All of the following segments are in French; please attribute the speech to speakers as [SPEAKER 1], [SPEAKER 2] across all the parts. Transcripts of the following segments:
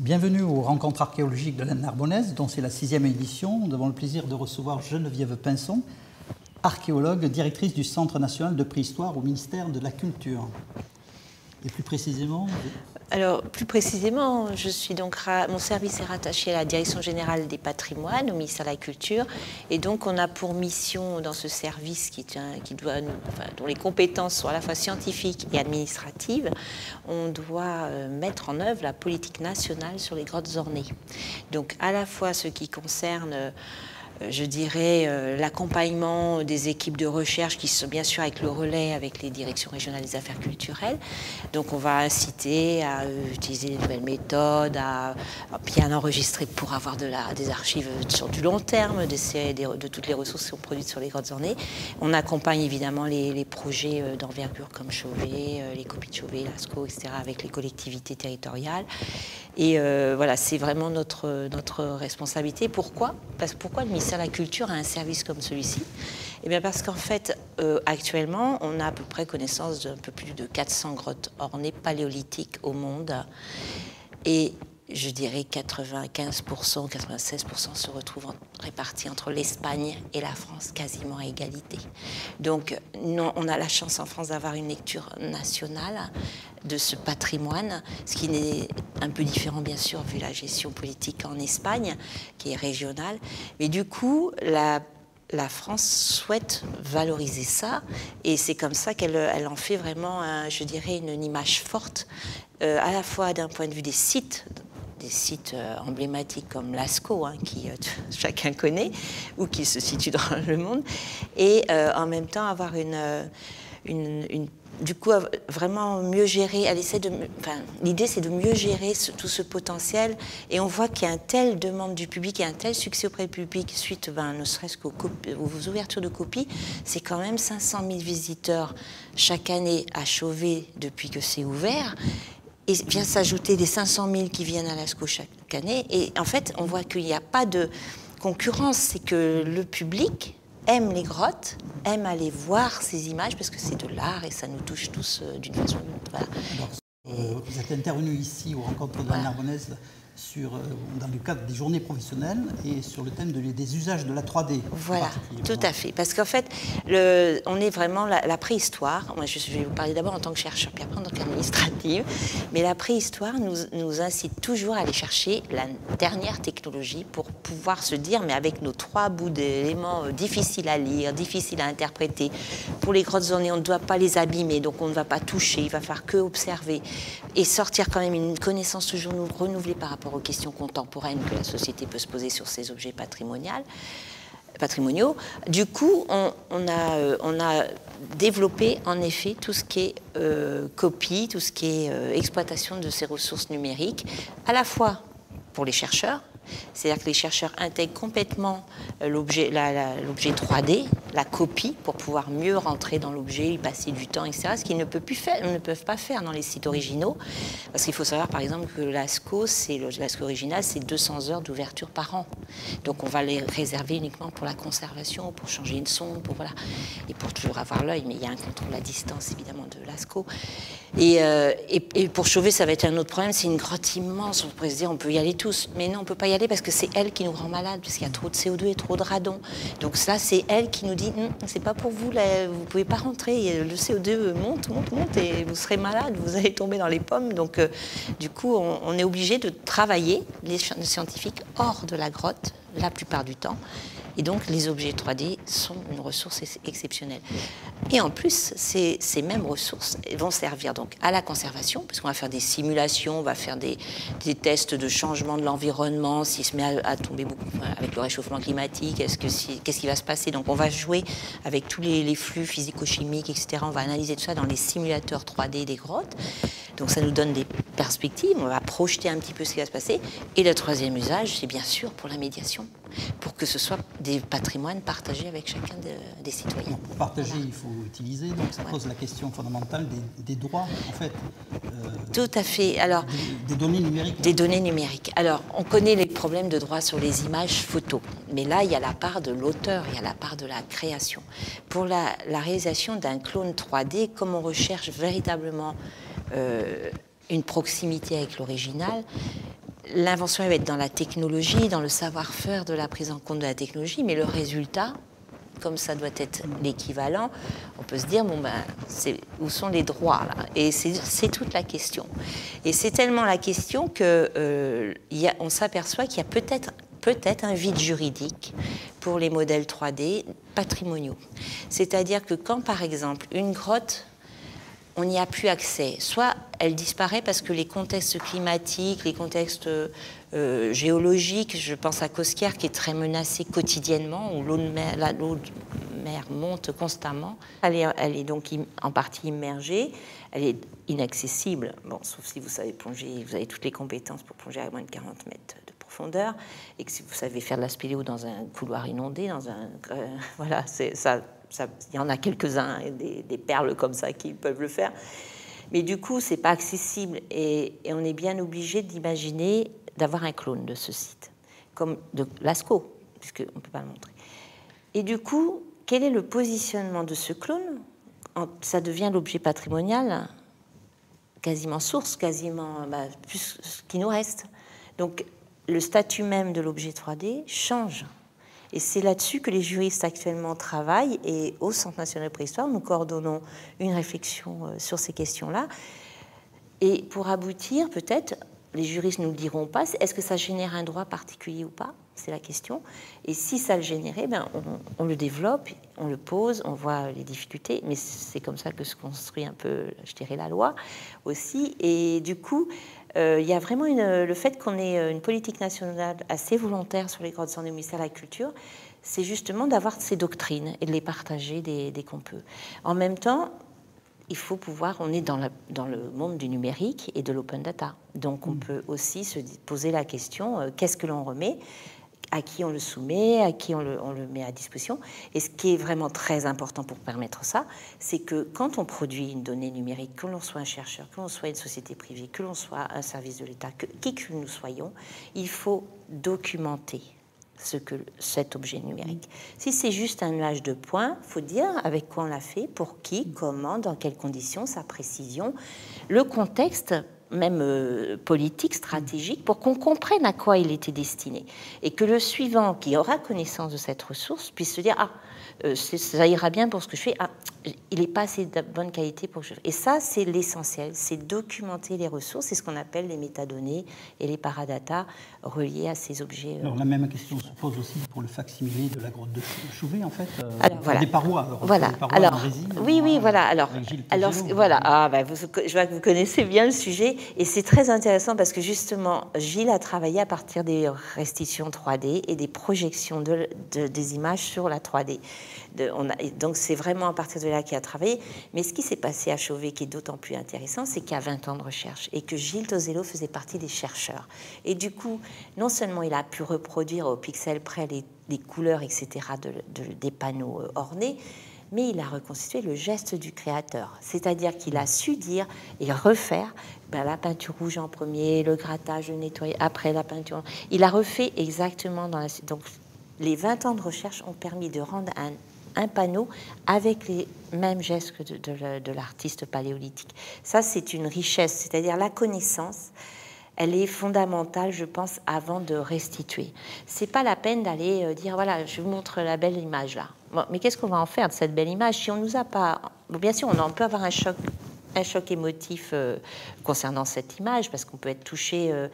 [SPEAKER 1] Bienvenue aux rencontres archéologiques de la Narbonnaise, dont c'est la sixième édition. Nous avons le plaisir de recevoir Geneviève Pinson, archéologue, directrice du Centre national de préhistoire au ministère de la Culture. Et plus précisément
[SPEAKER 2] alors, plus précisément, je suis donc mon service est rattaché à la Direction générale des patrimoines, au ministère de la Culture, et donc on a pour mission dans ce service qui, doit, dont les compétences sont à la fois scientifiques et administratives, on doit euh, mettre en œuvre la politique nationale sur les grottes ornées. Donc, à la fois ce qui concerne euh, je dirais, euh, l'accompagnement des équipes de recherche qui sont bien sûr avec le relais avec les directions régionales des affaires culturelles. Donc on va inciter à euh, utiliser des nouvelles méthodes, à, bien enregistrer pour avoir des archives sur du long terme, de, toutes les ressources qui sont produites sur les grottes ornées. On accompagne évidemment les, projets d'envergure comme Chauvet, les copies de Chauvet, Lascaux, etc., avec les collectivités territoriales. Et voilà, c'est vraiment notre, notre responsabilité. Pourquoi? Parce pourquoi le ministère de la Culture a un service comme celui-ci Eh bien parce qu'en fait, euh, actuellement, on a à peu près connaissance d'un peu plus de 400 grottes ornées paléolithiques au monde. Et je dirais 95%, 96% se retrouvent répartis entre l'Espagne et la France, quasiment à égalité. Donc, on a la chance en France d'avoir une lecture nationale de ce patrimoine, ce qui est un peu différent, bien sûr, vu la gestion politique en Espagne, qui est régionale. Mais du coup, la France souhaite valoriser ça et c'est comme ça qu'elle elle en fait vraiment, je dirais, une, image forte, euh, à la fois d'un point de vue des sites des sites euh, emblématiques comme Lascaux, hein, qui euh, chacun connaît, ou qui se situe dans le monde, et euh, en même temps avoir une, une, du coup, vraiment mieux gérer. L'idée, c'est de mieux gérer tout ce potentiel. Et on voit qu'il y a un tel demande du public et un tel succès auprès du public suite, ben, ne serait-ce qu'aux ouvertures de copies. C'est quand même 500 000 visiteurs chaque année à Chauvet depuis que c'est ouvert et vient s'ajouter des 500 000 qui viennent à Lascaux chaque année. Et en fait, on voit qu'il n'y a pas de concurrence, c'est que le public aime les grottes, aime aller voir ces images parce que c'est de l'art et ça nous touche tous euh, d'une façon. Voilà.
[SPEAKER 1] Euh, vous êtes intervenu ici aux rencontres de la Narbonnaise sur, euh, dans le cadre des journées professionnelles et sur le thème des usages de la 3D.
[SPEAKER 2] Voilà, tout à fait. Parce qu'en fait, le, on est vraiment la, préhistoire. Moi, je, vais vous parler d'abord en tant que chercheur, puis après en tant qu'administrative. Mais la préhistoire nous, nous, incite toujours à aller chercher la dernière technologie pour pouvoir se dire, mais avec nos trois bouts d'éléments euh, difficiles à lire, difficiles à interpréter, pour les grottes on ne doit pas les abîmer, donc on ne va pas toucher, il va falloir que observer et sortir quand même une connaissance toujours renouvelée par rapport aux questions contemporaines que la société peut se poser sur ces objets patrimoniaux. Du coup, on, a, euh, on, a, développé en effet tout ce qui est euh, copie, tout ce qui est exploitation de ces ressources numériques, à la fois pour les chercheurs, c'est-à-dire que les chercheurs intègrent complètement euh, l'objet 3D, la copie, pour pouvoir mieux rentrer dans l'objet, y passer du temps, etc. Ce qu'ils ne, peuvent plus faire, ne peuvent pas faire dans les sites originaux. Parce qu'il faut savoir, par exemple, que l'ASCO, l'ASCO original, c'est 200 heures d'ouverture par an. Donc on va les réserver uniquement pour la conservation, pour changer une sonde, pour, voilà, et pour toujours avoir l'œil. Mais il y a un contrôle à distance, évidemment, de l'ASCO. Euh, et, et, pour Chauvet, ça va être un autre problème. C'est une grotte immense. On pourrait se dire, on peut y aller tous. Mais non, on ne peut pas y aller parce que c'est elle qui nous rend malade, parce qu'il y a trop de CO2 et trop de radon. Donc ça, c'est elle qui nous dit, hum, c'est pas pour vous, là, vous pouvez pas rentrer. Le CO2 monte, monte, monte, et vous serez malade, vous allez tomber dans les pommes. Donc euh, du coup, on, est obligé de travailler les scientifiques hors de la grotte la plupart du temps. Et donc les objets 3D sont une ressource exceptionnelle. Et en plus, ces, mêmes ressources vont servir donc à la conservation, parce qu'on va faire des simulations, on va faire des, des tests de changement de l'environnement, s'il se met à, tomber beaucoup avec le réchauffement climatique, qu'est-ce qui va se passer? Donc on va jouer avec tous les, les flux physico-chimiques, etc. On va analyser tout ça dans les simulateurs 3D des grottes. Donc ça nous donne des perspectives, on va projeter un petit peu ce qui va se passer. Et le troisième usage, c'est bien sûr pour la médiation, pour que ce soit des patrimoines partagés avec chacun des citoyens.
[SPEAKER 1] pour partager, il faut utiliser, donc ça pose la question fondamentale des, droits, en fait.
[SPEAKER 2] Euh, Tout à fait. Alors,
[SPEAKER 1] des, données numériques.
[SPEAKER 2] Des données numériques. Alors, on connaît les problèmes de droit sur les images photos, mais là, il y a la part de l'auteur, il y a la part de la création. Pour la, la réalisation d'un clone 3D, comme on recherche véritablement euh, une proximité avec l'original, l'invention va être dans la technologie, dans le savoir-faire de la prise en compte de la technologie, mais le résultat, comme ça doit être l'équivalent, on peut se dire, bon ben, où sont les droits là? Et c'est toute la question. Et c'est tellement la question que euh, on s'aperçoit qu'il y a peut-être peut-être un vide juridique pour les modèles 3D patrimoniaux. C'est-à-dire que quand, par exemple, une grotte on n'y a plus accès. Soit elle disparaît parce que les contextes climatiques, les contextes euh, géologiques, je pense à Cosquier qui est très menacé quotidiennement, où l'eau de la, mer monte constamment. Elle est, donc en partie immergée, elle est inaccessible, bon, sauf si vous savez plonger, vous avez toutes les compétences pour plonger à moins de 40 mètres de profondeur, et que si vous savez faire de la spéléo dans un couloir inondé, dans un... Euh, voilà, ça il y en a quelques-uns, des, perles comme ça qui peuvent le faire. Mais du coup, c'est pas accessible et, on est bien obligé d'imaginer d'avoir un clone de ce site, comme de Lascaux, puisqu'on ne peut pas le montrer. Et du coup, quel est le positionnement de ce clone? Ça devient l'objet patrimonial, quasiment source, quasiment bah, plus ce qui nous reste. Donc, le statut même de l'objet 3D change. Et c'est là-dessus que les juristes actuellement travaillent. Et au Centre national de préhistoire, nous coordonnons une réflexion euh, sur ces questions-là. Et pour aboutir, peut-être, les juristes ne nous le diront pas, est-ce que ça génère un droit particulier ou pas? C'est la question. Et si ça le générait, ben on, le développe, on le pose, on voit les difficultés, mais c'est comme ça que se construit un peu, je dirais, la loi aussi. Et du coup, euh, il y a vraiment le fait qu'on ait euh, une politique nationale assez volontaire sur les grottes sans ministère de la Culture, c'est justement d'avoir ces doctrines et de les partager dès, qu'on peut. En même temps, il faut pouvoir, on est dans, dans le monde du numérique et de l'open data. Donc on mm. peut aussi se poser la question, euh, qu'est-ce que l'on remet? À qui on le soumet, à qui on le, met à disposition. Et ce qui est vraiment très important pour permettre ça, c'est que quand on produit une donnée numérique, que l'on soit un chercheur, que l'on soit une société privée, que l'on soit un service de l'État, qui que nous soyons, il faut documenter ce que cet objet numérique. Si c'est juste un nuage de points, faut dire avec quoi on l'a fait, pour qui, comment, dans quelles conditions, sa précision, le contexte même euh, politique, stratégique, pour qu'on comprenne à quoi il était destiné. Et que le suivant qui aura connaissance de cette ressource puisse se dire, ah, euh, ça ira bien pour ce que je fais. Ah, il n'est pas assez de bonne qualité pour que je. Et ça, c'est l'essentiel, c'est documenter les ressources. C'est ce qu'on appelle les métadonnées et les paradatas reliés à ces objets.
[SPEAKER 1] Euh. Alors la même question se pose aussi pour le facsimilé de la grotte de Chouvet, en fait. Alors, voilà. Des parois.
[SPEAKER 2] voilà. alors, oui, oui, voilà. Alors, alors voilà. Ah, bah, vous, je vois que vous connaissez bien le sujet et c'est très intéressant parce que justement, Gilles a travaillé à partir des restitutions 3D et des projections de, des images sur la 3D donc c'est vraiment à partir de là qu'il a travaillé. Mais ce qui s'est passé à Chauvet, qui est d'autant plus intéressant, c'est qu'il y a 20 ans de recherche et que Gilles Tozello faisait partie des chercheurs. Et du coup, non seulement il a pu reproduire au pixel près les, couleurs, etc., des panneaux euh, ornés, mais il a reconstitué le geste du créateur. C'est-à-dire qu'il a su dire et refaire ben, la peinture rouge en premier, le grattage, le nettoyage, après la peinture. Il a refait exactement dans la... Donc, les 20 ans de recherche ont permis de rendre un un panneau avec les mêmes gestes que de, l'artiste paléolithique. Ça, c'est une richesse, c'est-à-dire la connaissance. Elle est fondamentale, je pense, avant de restituer. C'est pas la peine d'aller euh, dire voilà, je vous montre la belle image là. mais qu'est-ce qu'on va en faire de cette belle image si on nous a pas Bien sûr, on en peut avoir un choc, un choc émotif euh, concernant cette image parce qu'on peut être touché. Euh,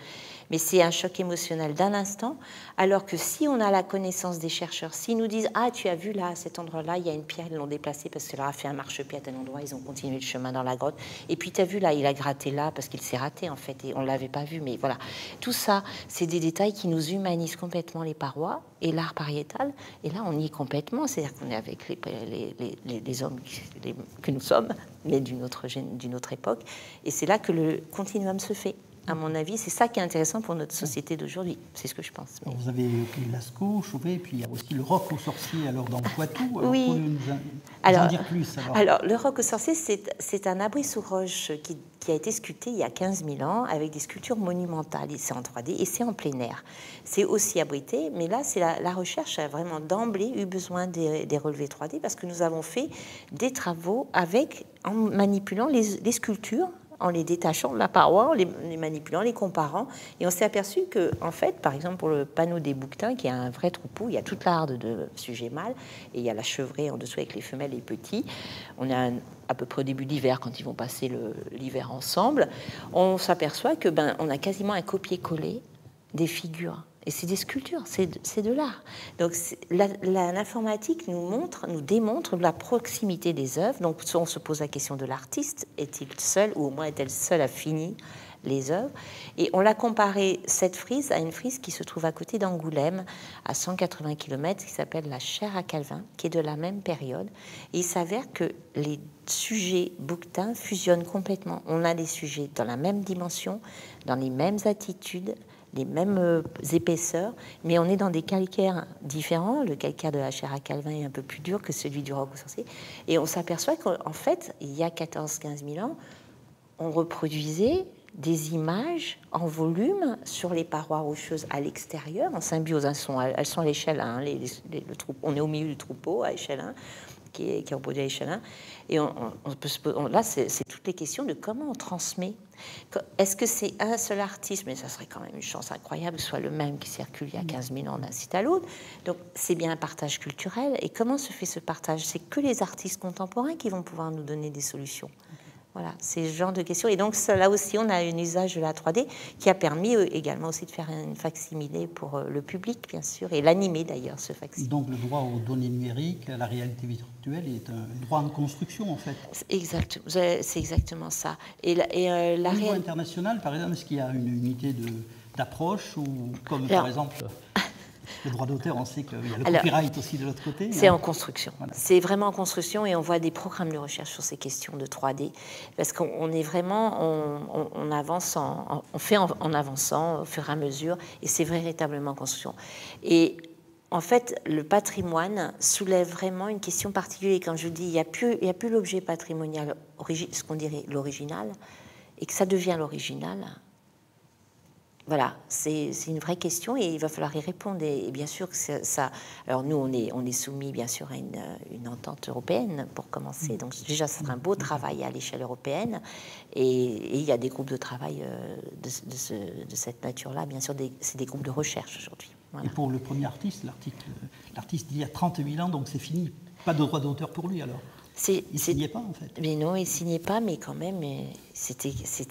[SPEAKER 2] mais c'est un choc émotionnel d'un instant, alors que si on a la connaissance des chercheurs, s'ils nous disent Ah, tu as vu là, à cet endroit-là, il y a une pierre, ils l'ont déplacée parce qu'elle a fait un marchepied à tel endroit, ils ont continué le chemin dans la grotte. Et puis tu as vu là, il a gratté là parce qu'il s'est raté en fait, et on ne l'avait pas vu, mais voilà. Tout ça, c'est des détails qui nous humanisent complètement les parois et l'art pariétal. Et là, on y est complètement, c'est-à-dire qu'on est avec les, hommes que nous sommes, mais d'une autre époque. Et c'est là que le continuum se fait à mon avis. C'est ça qui est intéressant pour notre société d'aujourd'hui. C'est ce que je pense.
[SPEAKER 1] vous avez évoqué Lascaux, Chauvet, puis il y a aussi le roc aux sorciers alors dans le Poitou.
[SPEAKER 2] Alors, oui. Nous
[SPEAKER 1] alors, en dire plus
[SPEAKER 2] alors. le roc aux sorciers, c'est un abri sous roche qui, a été sculpté il y a 15 000 ans avec des sculptures monumentales. C'est en 3D et c'est en plein air. C'est aussi abrité, mais là, c'est la, recherche a vraiment d'emblée eu besoin des, relevés 3D parce que nous avons fait des travaux avec, en manipulant les, les sculptures en les détachant de la paroi, en les, manipulant, en les comparant. Et on s'est aperçu que, en fait, par exemple, pour le panneau des bouquetins, qui a un vrai troupeau, il y a toute la harde de sujets mâles, et il y a la chevrée en dessous avec les femelles et les petits. On a à peu près au début de l'hiver, quand ils vont passer l'hiver ensemble, on s'aperçoit que ben, on a quasiment un copier-coller des figures et c'est des sculptures, c'est de l'art. Donc l'informatique nous montre, nous démontre la proximité des œuvres. Donc on se pose la question de l'artiste, est-il seul ou au moins est-elle seule à finir les œuvres? Et on l'a comparé cette frise à une frise qui se trouve à côté d'Angoulême, à 180 km, qui s'appelle la chaire à Calvin, qui est de la même période. Et il s'avère que les sujets bouquetins fusionnent complètement. On a des sujets dans la même dimension, dans les mêmes attitudes, les mêmes euh, épaisseurs, mais on est dans des calcaires différents. Le calcaire de la chair à Calvin est un peu plus dur que celui du roc sorcier. Et on s'aperçoit qu'en fait, il y a 14-15 000 ans, on reproduisait des images en volume sur les parois rocheuses à l'extérieur, en symbiose. Elles sont, à l'échelle 1. le on est au milieu du troupeau à échelle 1 qui est, qui est reproduit à l'échelle 1. Et on, peut là, c'est toutes les questions de comment on transmet est-ce que c'est un seul artiste? Mais ça serait quand même une chance incroyable soit le même qui circule il y a 15 000 ans d'un site à l'autre. Donc c'est bien un partage culturel. Et comment se fait ce partage? C'est que les artistes contemporains qui vont pouvoir nous donner des solutions. Voilà, c'est ce genre de questions. Et donc là aussi, on a un usage de la 3D qui a permis euh, également aussi de faire une facsimilé pour euh, le public, bien sûr, et l'animer d'ailleurs, ce facsimilé.
[SPEAKER 1] Donc le droit aux données numériques, à la réalité virtuelle, est un droit en construction en fait.
[SPEAKER 2] Exact, c'est exactement ça. Et, la, et euh,
[SPEAKER 1] Au niveau international, par exemple, est-ce qu'il y a une unité d'approche ou comme par exemple le droit d'auteur, on sait qu'il y a le copyright aussi de l'autre côté.
[SPEAKER 2] C'est hein. en construction. C'est vraiment en construction et on voit des programmes de recherche sur ces questions de 3D parce qu'on est vraiment, on, avance, en, on fait en, avançant au fur et à mesure et c'est véritablement en construction. Et en fait, le patrimoine soulève vraiment une question particulière. Quand je dis il n'y a plus, il a plus l'objet patrimonial, ce qu'on dirait l'original, et que ça devient l'original, voilà, c'est une vraie question et il va falloir y répondre. Et, bien sûr, ça. Alors nous, on est, soumis bien sûr à une, entente européenne pour commencer. Donc déjà, ce sera un beau travail à l'échelle européenne. Et, il y a des groupes de travail euh, de, cette nature-là. Bien sûr, c'est des groupes de recherche aujourd'hui.
[SPEAKER 1] Et pour le premier artiste, l'artiste il y a 30 000 ans, donc c'est fini. Pas de droit d'auteur pour lui alors il ne signait pas en fait.
[SPEAKER 2] Mais non, il signait pas, mais quand même, c'était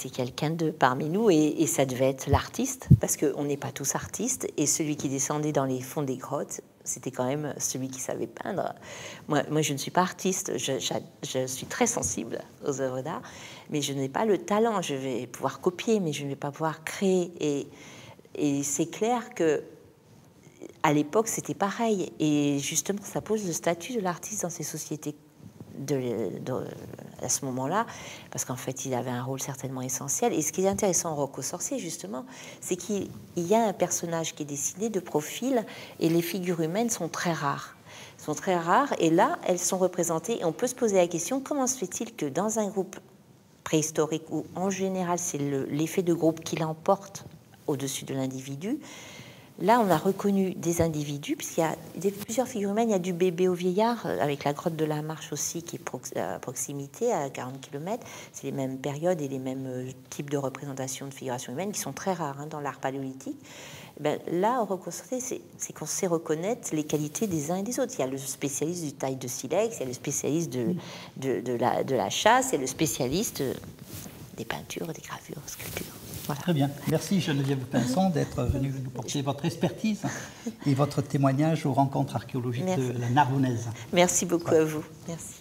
[SPEAKER 2] quelqu'un de parmi nous et, ça devait être l'artiste, parce qu'on n'est pas tous artistes. Et celui qui descendait dans les fonds des grottes, c'était quand même celui qui savait peindre. Moi, moi je ne suis pas artiste, je, je, suis très sensible aux œuvres d'art, mais je n'ai pas le talent. Je vais pouvoir copier, mais je ne vais pas pouvoir créer. Et, et c'est clair que à l'époque, c'était pareil. Et justement, ça pose le statut de l'artiste dans ces sociétés à ce moment-là, parce qu'en fait, il avait un rôle certainement essentiel. Et ce qui est intéressant en Rocco Sorcier, justement, c'est qu'il y a un personnage qui est dessiné de profil, et les figures humaines sont très rares sont très rares et là elles sont représentées et on peut se poser la question comment se fait-il que dans un groupe préhistorique où en général c'est l'effet de groupe qui l'emporte au-dessus de l'individu, Là, on a reconnu des individus, puisqu'il y a plusieurs figures humaines. Il y a du bébé au vieillard, euh, avec la grotte de la Marche aussi, qui est à proximité, à 40 km. C'est les mêmes périodes et les mêmes euh, types de représentations de figuration humaine qui sont très rares hein, dans l'art paléolithique. Eh ben, là, reconstruire, c'est qu'on sait reconnaître les qualités des uns et des autres. Il y a le spécialiste du taille de silex, il y a le spécialiste de, la, de la chasse, et le spécialiste des peintures, des gravures, sculptures.
[SPEAKER 1] Très bien. Merci Geneviève Pinson d'être venue nous porter votre expertise et votre témoignage aux rencontres archéologiques de la Narbonnaise.
[SPEAKER 2] Merci beaucoup à vous. Merci.